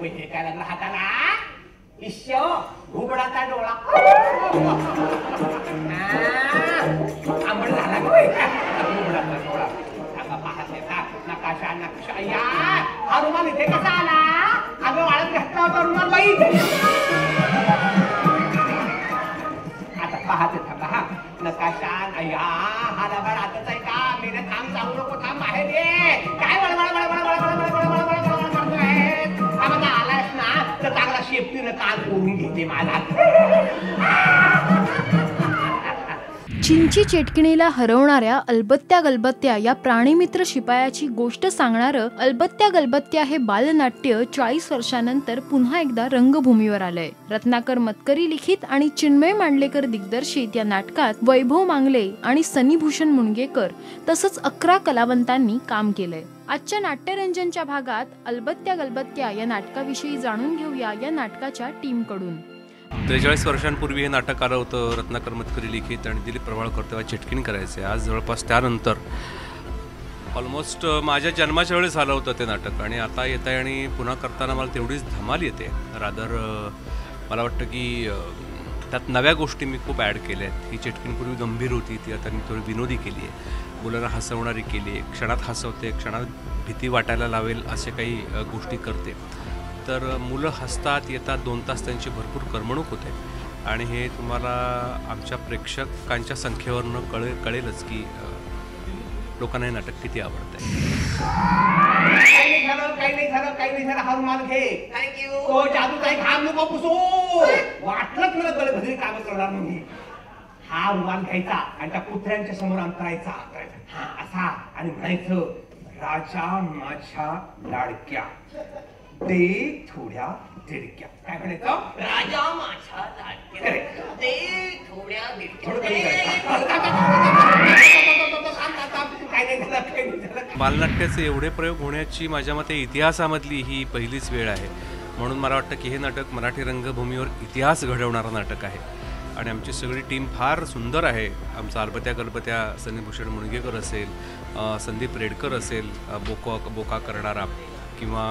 उभे हे काय लागला हाताला इश्य घुबडाचा डोळा. आंबड झाला घुबडाचा डोळा. थांबा पाहते नकाशा नकाशा. या हा रुमाल इथे कसा आला? अगं वाळत घातला होता रुमाल बाई. आता पाहते थांबा पहा नकाशा अय्या हा रबर आताच आहे का? मी थांब जाऊ नको थांब बाहेर ये. चांगला शेपटीनं कान कोरून घेते मला चिंची चेटकिणीला हरवणाऱ्या अलबत्त्या गलबत्त्या या प्राणीमित्र शिपायाची गोष्ट सांगणारं अलबत्त्या गलबत्त्या हे बालनाट्य चाळीस वर्षानंतर पुन्हा एकदा रंगभूमीवर आलंय. रत्नाकर मतकरी लिखित आणि चिन्मय मांडलेकर दिग्दर्शित या नाटकात वैभव मांगले आणि सनीभूषण मुणगेकर तसंच अकरा कलावंतांनी काम केलंय. आजच्या नाट्यरंजनच्या भागात अलबत्त्या गलबत्त्या या नाटकाविषयी जाणून घेऊया या नाटकाच्या टीमकडून त्रेचाळीस वर्षांपूर्वी हे नाटक आलं होतं रत्नाकर मतकरी लिखित आणि दिलीप प्रभाळकर तेव्हा चिटकीण करायचे. आज जवळपास त्यानंतर ऑलमोस्ट माझ्या जन्माच्या वेळेस आलं होतं ते नाटक आणि आता येत आहे आणि पुन्हा करताना मला तेवढीच धमाल येते. रादर मला वाटतं की त्यात नव्या गोष्टी मी खूप ॲड केल्या आहेत. ही चिटकीनपूर्वी गंभीर होती ती आता मी थोडी विनोदी केली आहे. मुलांना हसवणारी केली आहे. क्षणात हसवते क्षणात भीती वाटायला लावेल असे काही गोष्टी करते. तर मुलं हसतात येतात दोन तास त्यांची भरपूर करमणूक होते. आणि हे तुम्हाला आमच्या प्रेक्षकांच्या संख्येवरनं कळे कळेलच की लोकांना हे नाटक किती आवडतं काही नाही झालं काही नाही झालं काही नाही झालं हा रुमाल हा घ्यायचा आणि त्या कुत्र्यांच्या समोर अंतरायचा. हा असा. आणि म्हणायचं राजा माझ्या लाडक्या. दे थोड्या दिडक्या काय म्हणायचं राजा माझा लाडक्या थोड्या झालं बालनाट्याचे एवढे प्रयोग होण्याची माझ्या मते इतिहासामधली ही पहिलीच वेळ आहे. म्हणून मला वाटतं की हे नाटक मराठी रंगभूमीवर इतिहास घडवणारं नाटक आहे. आणि आमची सगळी टीम फार सुंदर आहे. आमचा अलबत्या गलबत्या सनीभूषण मुणगेकर असेल संदीप रेडकर असेल बोका बोका करणारा किंवा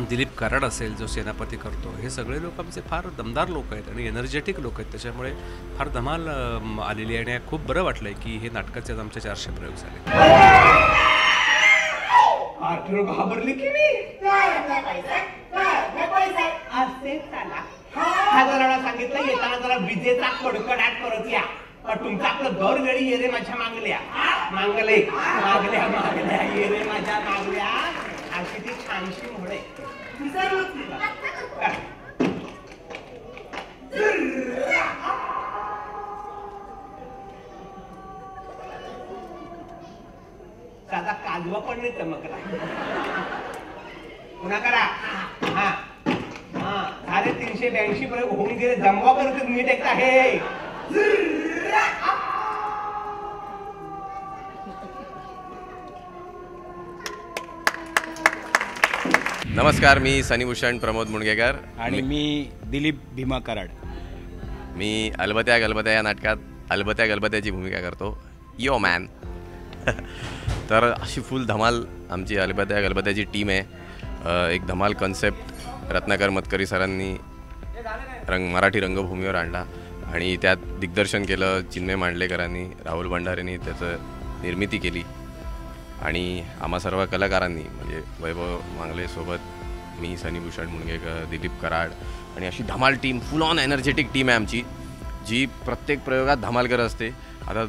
दिलीप कराड असेल जो सेनापती करतो हे सगळे लोक आमचे फार दमदार लोक आहेत आणि एनर्जेटिक लोक आहेत. त्याच्यामुळे फार धमाल आलेली आहे आणि खूप बरं वाटलं आहे की हे नाटकाचे आज आमचे चारशे प्रयोग झाले. घाबरली की सांगितलं येताना जरा विजेचा कडकडाट करत या. पण तुमचं आपलं दरवेळी ये रे माझ्या मागल्या. मागले मागल्या मागल्या ये रे माझ्या मागल्या. ऐंशी मोहळे साधा काजवा पण नाही चमकला. पुन्हा करा. हा. हा. साडे तीनशे ब्याऐंशी पर्यंत होऊन गेले. जमवा परत नीट एकदा आहे नमस्कार मी सनीभूषण प्रमोद मुणगेकर. आणि मी दिलीप भीमा कराड. मी अलबत्या गलबत्या या नाटकात अलबत्या गलबत्याची भूमिका करतो. यो मॅन तर अशी फुल धमाल आमची अलबत्या गलबत्याची टीम आहे. एक धमाल कन्सेप्ट रत्नाकर मतकरी सरांनी रंग मराठी रंगभूमीवर आणला. आणि त्यात दिग्दर्शन केलं चिन्मय मांडलेकरांनी राहुल भंडारेंनी त्याचं निर्मिती केली. आणि आम्हा सर्व कलाकारांनी म्हणजे वैभव मांगलेसोबत मी सनीभूषण मुणगेकर दिलीप कराड आणि अशी धमाल team full on energetic team आहे आमची जी प्रत्येक प्रयोगात धमाल करत असते. आता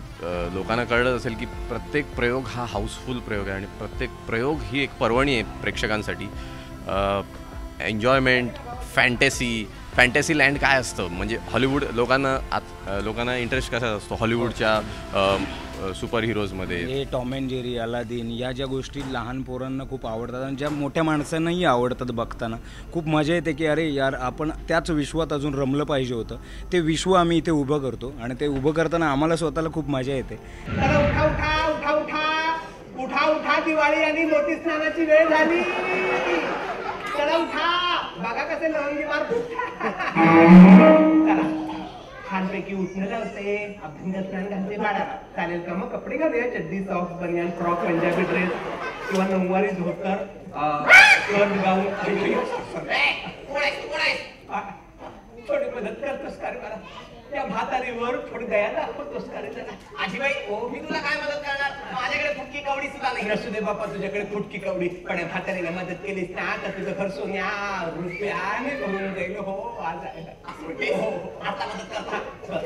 लोकांना कळलं असेल की प्रत्येक प्रयोग हा हाऊसफुल प्रयोग आहे आणि प्रत्येक प्रयोग ही एक पर्वणी आहे प्रेक्षकांसाठी. एन्जॉयमेंट फॅन्टेसी फॅन्टसी लँड काय असतं? म्हणजे हॉलिवूड लोकांना आत लोकांना इंटरेस्ट कसा असतो? हॉलिवूडच्या सुपर हिरोजमध्ये हे टॉम अँड जेरी अलादीन या ज्या गोष्टी लहान पोरांना खूप आवडतात आणि ज्या मोठ्या माणसांनाही आवडतात बघताना खूप मजा येते की अरे यार आपण त्याच विश्वात अजून रमलं पाहिजे होतं. ते विश्व आम्ही इथे उभं करतो आणि ते उभं करताना आम्हाला स्वतःला खूप मजा येते. उठा उठा उठा उठा. उठा उठा दिवाळी आणि मोठी स्नानाची वेळ झाली. चला उठा. बघा कसे लवंगी मार छानपैकी उठणं लावते अभ्यंग स्नान घालते बाळा. चालेल का मग? कपडे घालूया चड्डी सॉक्स बनियान फ्रॉक पंजाबी ड्रेस किंवा नऊवारी धोतर शर्ट गाऊन थोडी मदत करतोस का रे मला त्या म्हातारीवर थोडी दया दाखवतोस का रे जरा आजीबाई मी तुला काय मदत करणार? माझ्याकडे फुटकी कवडी सुद्धा नाही. असू दे बापा तुझ्याकडे फुटकी कवडी. पण या म्हातारीला मदत केलीस ना तर तुझं घर सोन्या रुपयाने भरून जाईल. हो आज. हो, हो. आता मदत करतो.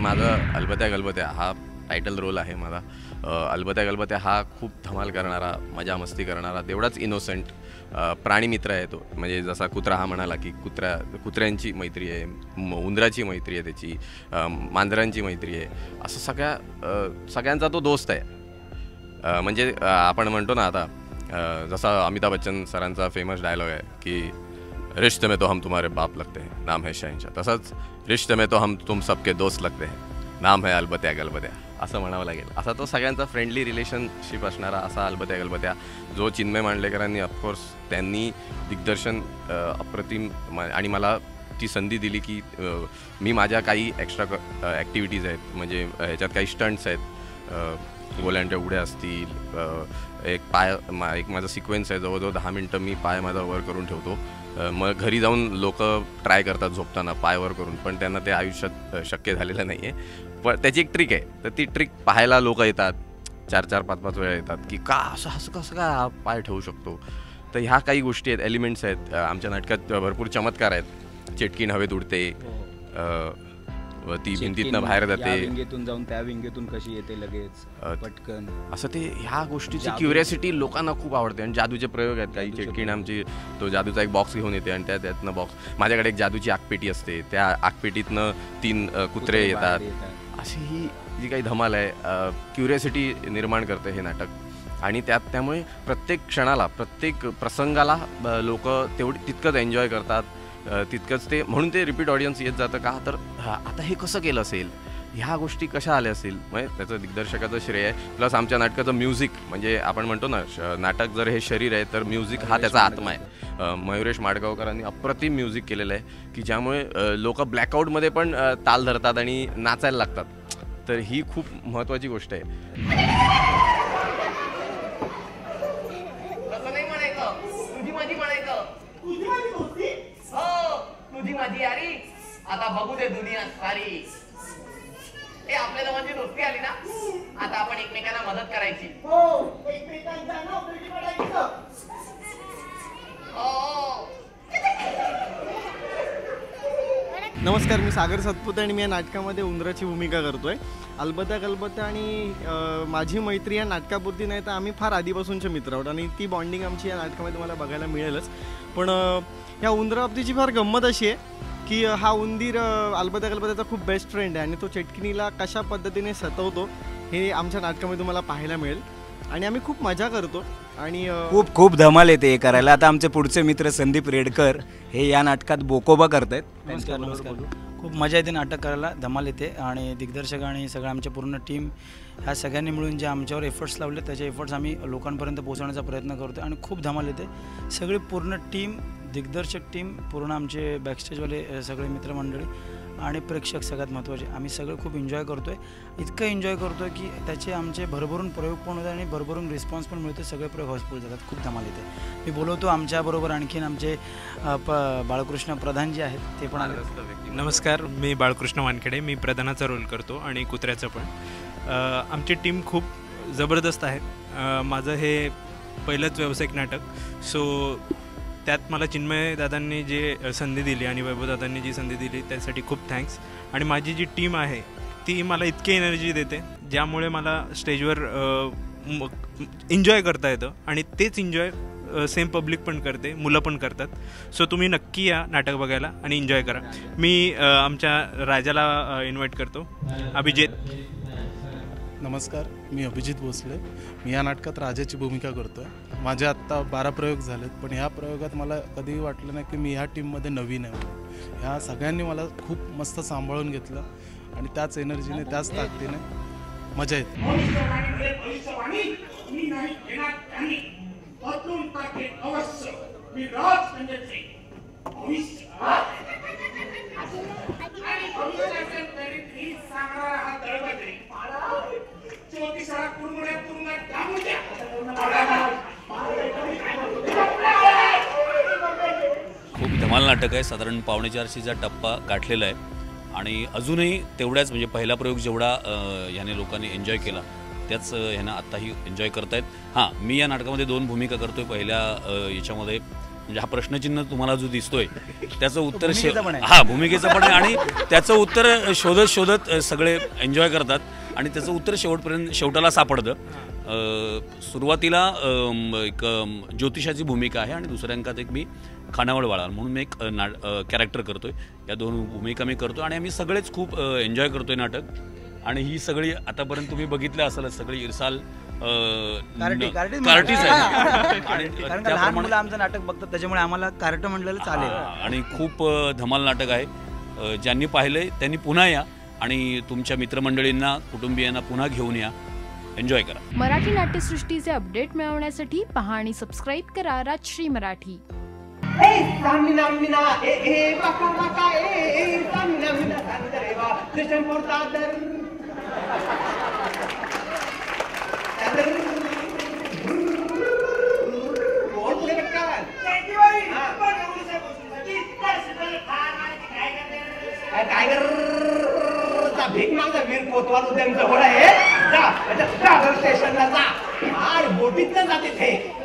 माझं अलबत्या गलबत्या हा टायटल रोल आहे माझा. अलबत्या गलबत्या हा खूप धमाल करणारा मजा मस्ती करणारा तेवढाच इनोसंट प्राणीमित्र आहे तो. म्हणजे जसा कुत्रा हा म्हणाला की कुत्र्या कुत्र्यांची मैत्री आहे उंदराची मैत्री आहे त्याची मांजरांची मैत्री आहे. असं सगळ्या सगळ्यांचा तो दोस्त आहे. म्हणजे आपण म्हणतो ना आता जसा अमिताभ बच्चन सरांचा फेमस डायलॉग आहे की रिश्ते में तो हम तुम्हारे बाप लगते हैं नाम है शहनशाह. तसंच रिश्ते में तो हम तुम सबके दोस्त लगते हैं नाम है अलबत्या गलबत्या असं म्हणावं लागेल. असा तो सगळ्यांचा फ्रेंडली रिलेशनशिप असणारा असा अलबत्या गलबत्या जो चिन्मय मांडलेकरांनी ऑफकोर्स त्यांनी दिग्दर्शन अप्रतिम म- आणि मला ती संधी दिली की मी माझ्या काही एक्स्ट्रा ॲक्टिव्हिटीज आहेत म्हणजे ह्याच्यात काही स्टंट्स आहेत गोल्यांच्या उड्या असतील एक पाय मा एक माझा सिक्वेन्स आहे जवळजवळ दहा मिनटं मी पाय माझा वर करून ठेवतो. मग घरी जाऊन लोक ट्राय करतात झोपताना पाय वर करून पण त्यांना ते आयुष्यात शक्य झालेलं नाही आहे पण त्याची एक ट्रिक आहे. तर ती ट्रिक पाहायला लोक येतात. चार चार पाच पाच वेळा येतात की का असं असं कसं का हा पाय ठेवू शकतो? तर ह्या काही गोष्टी आहेत एलिमेंट्स आहेत. आमच्या नाटकात भरपूर चमत्कार आहेत. चेटकीण हवेत उडते. व ती भिंतीतनं बाहेर जाते. विंगेतून जाऊन त्या विंगेतून कशी येते लगेच? पटकन. असं ते ह्या गोष्टीची. क्युरियासिटी लोकांना खूप आवडते आणि जादूचे प्रयोग आहेत. काही चिटकीण आमची तो जादूचा एक बॉक्स घेऊन येते आणि त्या त्यातनं बॉक्स माझ्याकडे एक जादूची आगपेटी असते. त्या आगपेटीतनं तीन कुत्रे येतात. अशी ही जी काही धमाल आहे क्युरियोसिटी निर्माण करते हे नाटक. आणि त्यात त्यामुळे प्रत्येक क्षणाला प्रत्येक प्रसंगाला लोक तेवढी तितकंच एन्जॉय करतात. तितकंच ते म्हणून ते रिपीट ऑडियन्स येत जातं का? तर आता हे कसं केलं असेल? ह्या गोष्टी कशा आल्या असतील? म्हणजे त्याचं दिग्दर्शकाचं श्रेय आहे. प्लस आमच्या नाटकाचं म्युझिक म्हणजे आपण म्हणतो ना श- नाटक जर हे शरीर आहे तर म्युझिक हा त्याचा आत्मा आहे. मयुरेश माडगावकरांनी अप्रतिम म्युझिक केलेलं आहे की ज्यामुळे लोक ब्लॅकआउटमध्ये पण ताल धरतात आणि नाचायला लागतात. तर ही खूप महत्त्वाची गोष्ट आहे. हो तुझी माझी यारी. आता बघू दे दुनिया सारी. आपल्या दोस्ती आली ना? आता आपण एकमेकांना मदत करायची. हो नमस्कार मी सागर सतपुते आणि मी या नाटकामध्ये उंदराची भूमिका करतोय. अलबत्या गलबत्या आणि माझी मैत्री या नाटकापुरती नाही तर आम्ही फार आधीपासूनचे मित्र आहोत आणि ती बॉन्डिंग आमची या नाटकामध्ये मला बघायला मिळेलच. पण या उंदराबाबतीची फार गंमत अशी आहे की हा उंदीर अलबत्या गलबत्याचा खूप बेस्ट फ्रेंड आहे आणि तो चटकिनीला कशा पद्धतीने सतवतो हे आमच्या नाटकामध्ये तुम्हाला पाहायला मिळेल. आणि आम्ही खूप मजा करतो आणि खूप खूप धमाल येते हे करायला. आता आमचे पुढचे मित्र संदीप रेडकर हे या नाटकात बोकोबा करतायत. नमस्कार नमस्कार. खूप मजा येते नाटक करायला. धमाल येते आणि दिग्दर्शक आणि सगळं आमच्या पूर्ण टीम ह्या सगळ्यांनी मिळून जे आमच्यावर एफर्ट्स लावले त्याचे एफर्ट्स आम्ही लोकांपर्यंत पोहोचवण्याचा प्रयत्न करतो आणि खूप धमाल येते. सगळी पूर्ण टीम दिग्दर्शक टीम पूर्ण आमचे बॅकस्टेजवाले सगळे मित्रमंडळी आणि प्रेक्षक सगळ्यात महत्त्वाचे. आम्ही सगळं खूप एन्जॉय करतो आहे इतकं एन्जॉय करतो आहे की त्याचे आमचे भरभरून प्रयोग पण होतात आणि भरभरून रिस्पॉन्स पण मिळतो. सगळे प्रयोग हाऊसफुल जातात. खूप धमाल येते. मी बोलवतो आमच्याबरोबर आणखीन आमचे प बाळकृष्ण प्रधान जे आहेत ते पण आले. नमस्कार. मी बाळकृष्ण वानखेडे. मी प्रधानाचा रोल करतो आणि कुत्र्याचं पण. आमची टीम खूप जबरदस्त आहे. माझं हे पहिलंच व्यावसायिक नाटक. सो त्यात मला चिन्मय दादांनी जे संधी दिली आणि वैभवदादांनी जी संधी दिली त्यासाठी खूप थँक्स आणि माझी जी टीम आहे ती मला इतकी एनर्जी देते ज्यामुळे मला स्टेजवर एन्जॉय करता येतं. आणि तेच एन्जॉय सेम पब्लिक पण करते मुलं पण करतात. सो तुम्ही नक्की या नाटक बघायला आणि एन्जॉय करा. मी आमच्या राजाला इन्व्हाइट करतो. अभिजित. नमस्कार मी अभिजित भोसले. मी या नाटकात राजाची भूमिका करतो आहे माझे आत्ता बारा प्रयोग झालेत पण ह्या प्रयोगात मला कधीही वाटलं नाही की मी ह्या टीममध्ये नवीन आहे. ह्या सगळ्यांनी मला खूप मस्त सांभाळून घेतलं आणि त्याच एनर्जीने त्याच ताकदीने मजा येते भविष्यवाणी भविष्यवाणी मी नाही घेणार काही बदलून टाकेन अवश्य मी राज म्हणजे भविष्य हा? आणि भविष्य असेल तरी ती सांगणारा हा दळबद्री पाडा. कुरमुड्या. खूप धमाल नाटक आहे. साधारण पावणे चारशेचा टप्पा गाठलेला आहे. आणि अजूनही तेवढ्याच म्हणजे पहिला प्रयोग जेवढा ह्याने लोकांनी एन्जॉय केला त्याच ह्यानं आत्ताही एन्जॉय करतायत. हां मी या नाटकामध्ये दोन भूमिका करतोय पहिल्या याच्यामध्ये. म्हणजे हा प्रश्नचिन्ह तुम्हाला जो दिसतोय त्याचं उत्तर शे. हा भूमिकेचं पण आहे. आणि त्याचं उत्तर शोधत शोधत सगळे एन्जॉय करतात. आणि त्याचं उत्तर शेवटपर्यंत शेवटाला सापडतं. सुरुवातीला एक ज्योतिषाची भूमिका आहे आणि दुसऱ्या अंकात एक मी खानावळ बाळा म्हणून मी एक ना कॅरेक्टर करतोय. या दोन भूमिका मी करतो आणि आम्ही सगळेच खूप एन्जॉय करतोय नाटक. आणि ही सगळी आतापर्यंत तुम्ही बघितलं असेल सगळी इरसाल कार्टीच आहे. आमचं नाटक बघतात त्याच्यामुळे आम्हाला कार्ट म्हणलेलं चालेल. आणि खूप धमाल नाटक आहे. ज्यांनी पाहिलंय त्यांनी पुन्हा या. आणि तुमच्या मित्रमंडळींना कुटुंबियांना पुन्हा घेऊन या. एन्जॉय करा. मराठी नाट्यसृष्टीचे अपडेट मिळवण्यासाठी पहा आणि सबस्क्राईब करा राजश्री मराठी. ए, सामिना मिना, ए, ए, बाका, बाका, ए, ए, सामिना मिना, सामिना रे वा, कृष्ण पोरता दर. दर. बोल पुढे पटकन. काय टायगर भीक माझा वीर कोतवाल उद्यान जवळ आहे. जा स्टेशनला जा. फार बोटीतनं जाते ते.